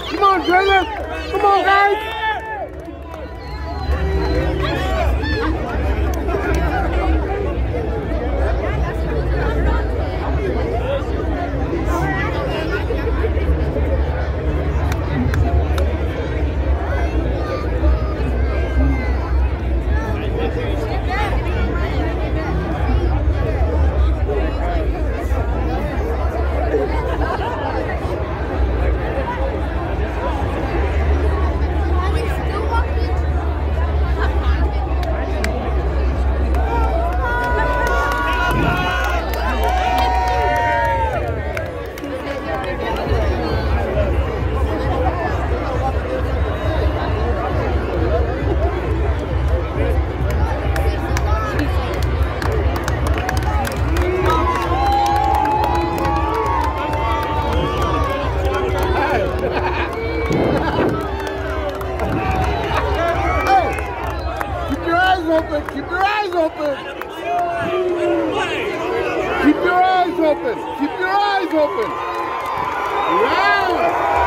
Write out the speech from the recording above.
come on, Draymond. Open. Keep your eyes open. Keep your eyes open. Keep your eyes open. Yeah.